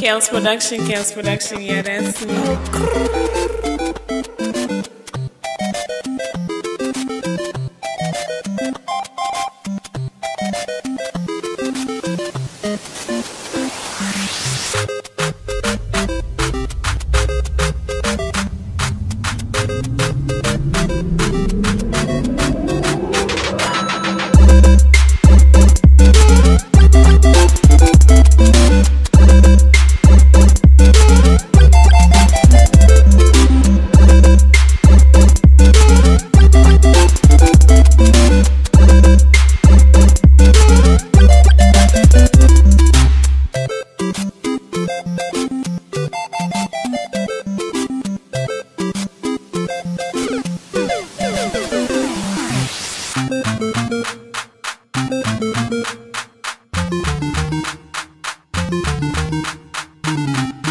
Kels Production, Kels Production, yeah, that's me. Thank you.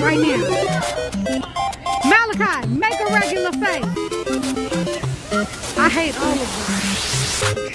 right now. Malachi, make a regular face. I hate all of them.